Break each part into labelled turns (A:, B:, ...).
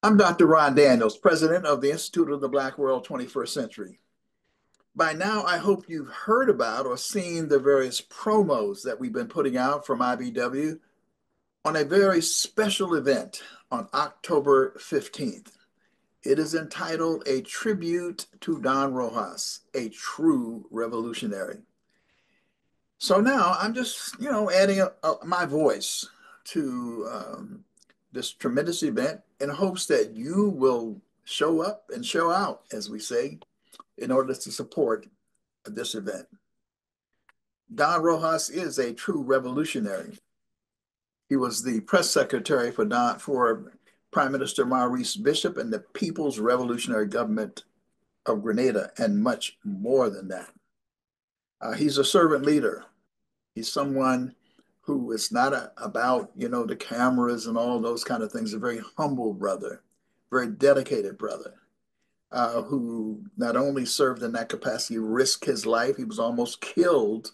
A: I'm Dr. Ron Daniels, president of the Institute of the Black World 21st Century. By now, I hope you've heard about or seen the various promos that we've been putting out from IBW on a very special event on October 15th. It is entitled A Tribute to Don Rojas, a True Revolutionary. So now I'm just, you know, adding a, a, my voice to um, this tremendous event in hopes that you will show up and show out, as we say, in order to support this event. Don Rojas is a true revolutionary. He was the press secretary for Don for Prime Minister Maurice Bishop and the People's Revolutionary Government of Grenada, and much more than that. Uh, he's a servant leader. He's someone who is not a, about, you know, the cameras and all those kind of things, a very humble brother, very dedicated brother, uh, who not only served in that capacity, risked his life, he was almost killed,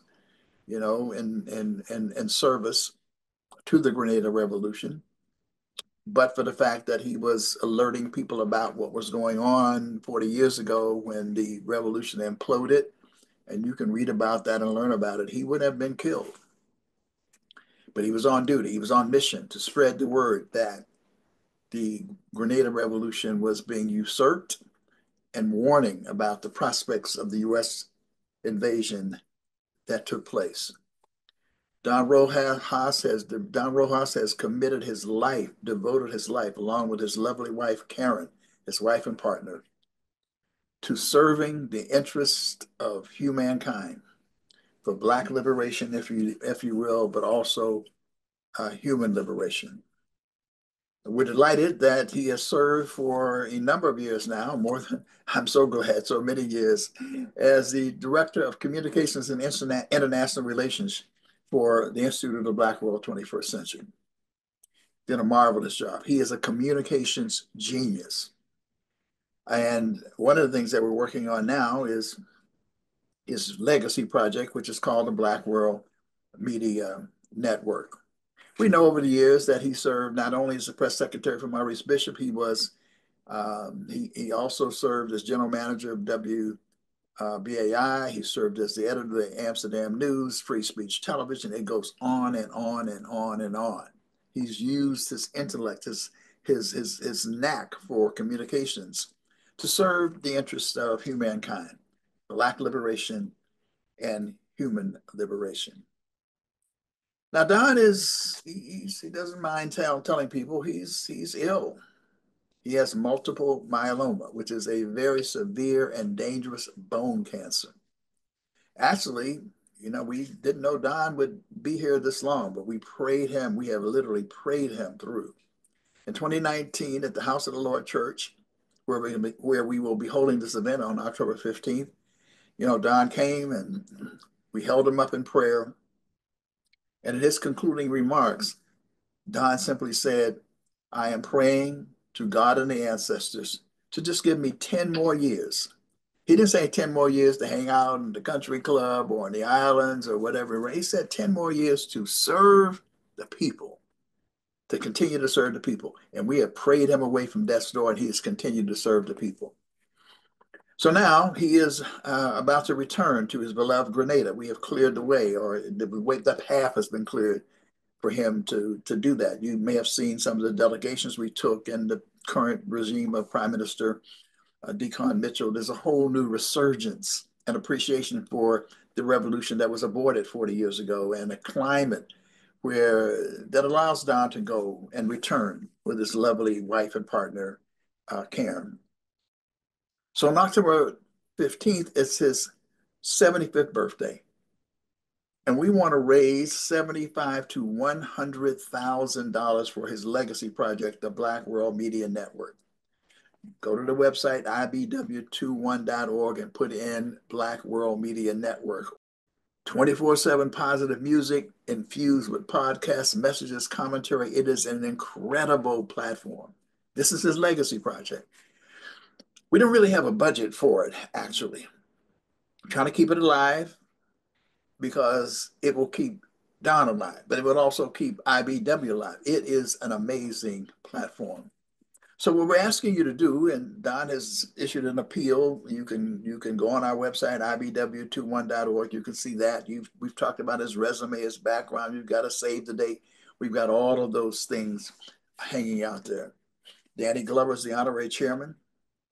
A: you know, in, in, in, in service to the Grenada Revolution. But for the fact that he was alerting people about what was going on 40 years ago when the revolution imploded, and you can read about that and learn about it, he would have been killed but he was on duty. He was on mission to spread the word that the Grenada Revolution was being usurped and warning about the prospects of the U.S. invasion that took place. Don Rojas has Don Rojas has committed his life, devoted his life, along with his lovely wife Karen, his wife and partner, to serving the interests of humankind for Black liberation, if you if you will, but also uh, human liberation. We're delighted that he has served for a number of years now, more than I'm so glad, so many years, as the Director of Communications and International Relations for the Institute of the Black World 21st Century. Did a marvelous job. He is a communications genius. And one of the things that we're working on now is his legacy project, which is called the Black World Media Network. We know over the years that he served not only as the press secretary for Maurice Bishop, he was um, he, he also served as general manager of WBAI. He served as the editor of the Amsterdam News, Free Speech Television. It goes on and on and on and on. He's used his intellect, his his his his knack for communications to serve the interests of humankind black liberation, and human liberation. Now, Don is, he, he doesn't mind tell, telling people he's, he's ill. He has multiple myeloma, which is a very severe and dangerous bone cancer. Actually, you know, we didn't know Don would be here this long, but we prayed him. We have literally prayed him through. In 2019, at the House of the Lord Church, where we, where we will be holding this event on October 15th, you know, Don came and we held him up in prayer. And in his concluding remarks, Don simply said, I am praying to God and the ancestors to just give me 10 more years. He didn't say 10 more years to hang out in the country club or in the islands or whatever. He said 10 more years to serve the people, to continue to serve the people. And we have prayed him away from death's door and he has continued to serve the people. So now he is uh, about to return to his beloved Grenada. We have cleared the way, or the the path has been cleared for him to, to do that. You may have seen some of the delegations we took in the current regime of Prime Minister uh, Dickon Mitchell. There's a whole new resurgence and appreciation for the revolution that was aborted 40 years ago and a climate where that allows Don to go and return with his lovely wife and partner, uh, Karen. So on October 15th, it's his 75th birthday. And we want to raise 75 to $100,000 for his legacy project, the Black World Media Network. Go to the website, ibw21.org, and put in Black World Media Network. 24 7 positive music infused with podcasts, messages, commentary. It is an incredible platform. This is his legacy project. We don't really have a budget for it, actually. I'm trying to keep it alive because it will keep Don alive, but it will also keep IBW alive. It is an amazing platform. So what we're asking you to do, and Don has issued an appeal. You can you can go on our website, ibw21.org. You can see that. You've we've talked about his resume, his background. You've got to save the date. We've got all of those things hanging out there. Danny Glover is the honorary chairman.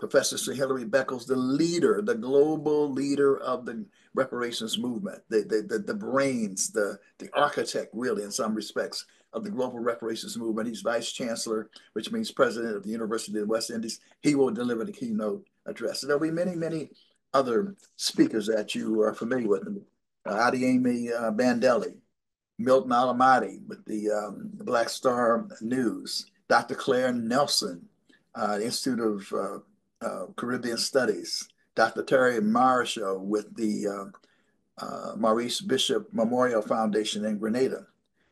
A: Professor Sir Hilary Beckles, the leader, the global leader of the reparations movement, the, the, the, the brains, the, the architect, really, in some respects, of the global reparations movement. He's vice chancellor, which means president of the University of the West Indies. He will deliver the keynote address. there'll be many, many other speakers that you are familiar with. Uh, Adeyemi uh, Bandele, Milton Allimadi with the, um, Black Star News, Dr. Claire Nelson, uh, Institute of uh, Caribbean Studies, Dr. Terry Marryshow with the uh, uh, Maurice Bishop Memorial Foundation in Grenada,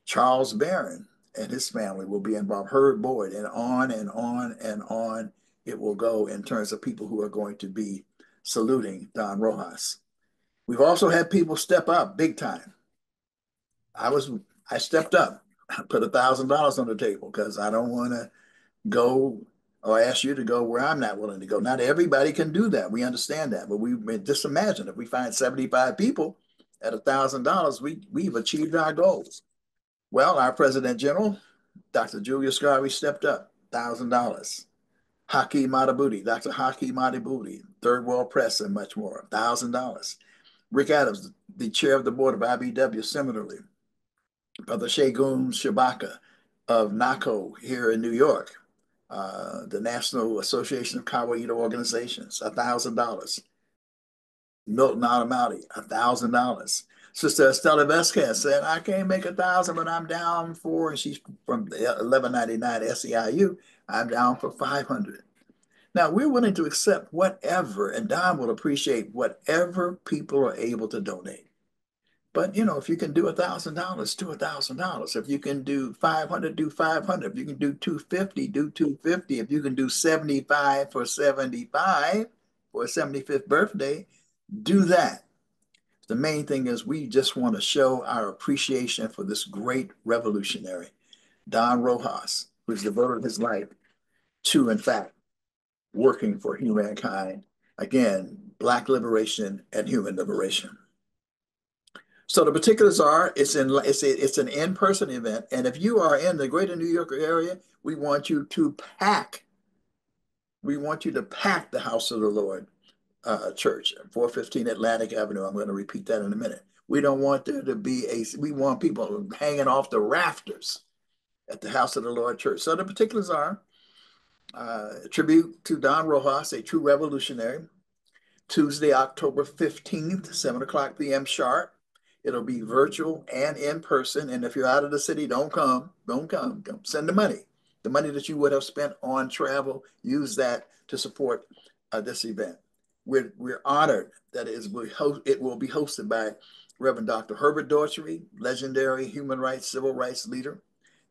A: Charles Barron and his family will be involved, Herb Boyd, and on and on and on it will go in terms of people who are going to be saluting Don Rojas. We've also had people step up big time. I was I stepped up, I put a thousand dollars on the table because I don't want to go or ask you to go where I'm not willing to go. Not everybody can do that. We understand that, but we just imagine if we find 75 people at a thousand dollars, we we've achieved our goals. Well, our President General, Dr. Julius Garvey, stepped up, $1,000. Haki Madhubuti, Dr. Haki Madhubuti, Third World Press, and much more, $1,000. Rick Adams, the chair of the board of IBW, similarly. Brother Segun Shabaka of NAKO here in New York, uh, the National Association of Kawaida Organizations, $1,000. Milton Allimadi, $1,000. Sister Estela Vazquez said, I can't make a thousand, but I'm down for, and she's from the 1199 SEIU, I'm down for 500. Now, we're willing to accept whatever, and Don will appreciate whatever people are able to donate. But, you know, if you can do a $1,000, do a $1,000. If you can do 500, do 500. If you can do 250, do 250. If you can do 75 for 75 for a 75th birthday, do that. The main thing is we just want to show our appreciation for this great revolutionary, Don Rojas, who's devoted his life to, in fact, working for humankind. Again, Black liberation and human liberation. So the particulars are it's in it's it's an in-person event, and if you are in the greater New York area, we want you to pack. We want you to pack the house of the Lord uh, church, 415 Atlantic Avenue. I'm going to repeat that in a minute. We don't want there to be a, we want people hanging off the rafters at the House of the Lord Church. So the particulars are uh, tribute to Don Rojas, a true revolutionary, Tuesday, October 15th, 7 o'clock p.m. sharp. It'll be virtual and in person. And if you're out of the city, don't come. Don't come. Don't send the money. The money that you would have spent on travel, use that to support uh, this event we're, we're honored that it, is, it will be hosted by Reverend Dr. Herbert Daughtry, legendary human rights, civil rights leader,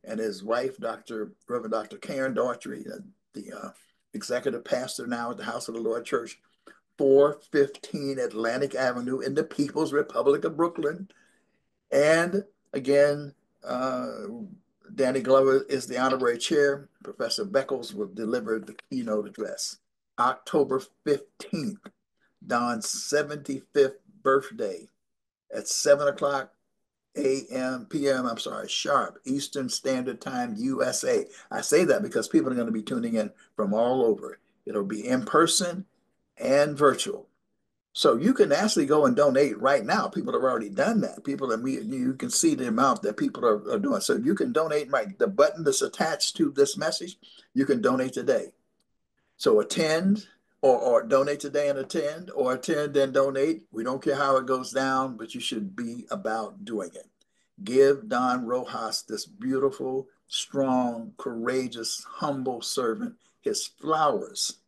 A: and his wife, Dr. Reverend Dr. Karen Daughtry, the uh, executive pastor now at the House of the Lord Church, 415 Atlantic Avenue in the People's Republic of Brooklyn. And again, uh, Danny Glover is the honorary chair. Professor Beckles will deliver the keynote address. October 15th, Don's 75th birthday at 7 o'clock a.m. p.m. I'm sorry, sharp Eastern Standard Time, USA. I say that because people are going to be tuning in from all over. It'll be in person and virtual. So you can actually go and donate right now. People have already done that. People that we you can see the amount that people are, are doing. So you can donate right. The button that's attached to this message, you can donate today. So attend or, or donate today and attend or attend and donate. We don't care how it goes down, but you should be about doing it. Give Don Rojas, this beautiful, strong, courageous, humble servant, his flowers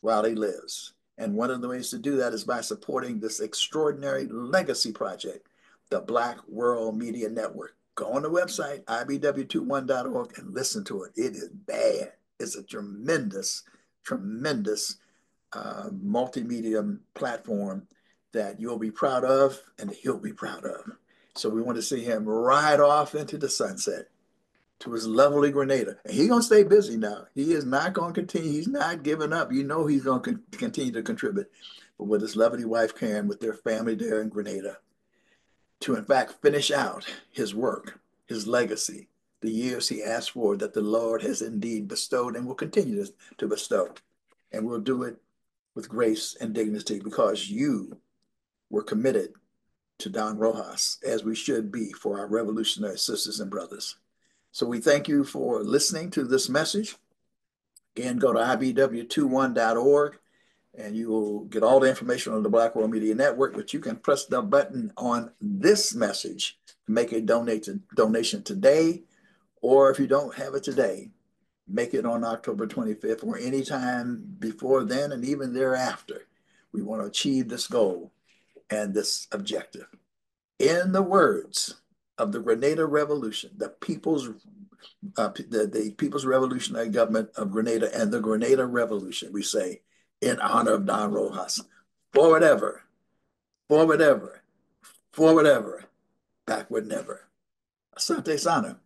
A: while he lives. And one of the ways to do that is by supporting this extraordinary legacy project, the Black World Media Network. Go on the website, ibw21.org, and listen to it. It is bad. It's a tremendous tremendous uh, multimedia platform that you'll be proud of and he'll be proud of. So we want to see him ride off into the sunset. To his lovely Grenada. And he's going to stay busy now. He is not going to continue. He's not giving up. You know he's going to continue to contribute. But with his lovely wife, Karen, with their family there in Grenada, to in fact finish out his work, his legacy, the years he asked for that the Lord has indeed bestowed and will continue to bestow. And we'll do it with grace and dignity because you were committed to Don Rojas, as we should be for our revolutionary sisters and brothers. So we thank you for listening to this message. Again, go to ibw21.org and you will get all the information on the Black World Media Network, but you can press the button on this message to make a donate donation today, or if you don't have it today, make it on October 25th or anytime before then and even thereafter. We want to achieve this goal and this objective. In the words of the Grenada Revolution, the people's uh, the, the People's Revolutionary Government of Grenada and the Grenada Revolution, we say, in honor of Don Rojas, forward ever, forward ever, forward ever, backward never. Asante Sana.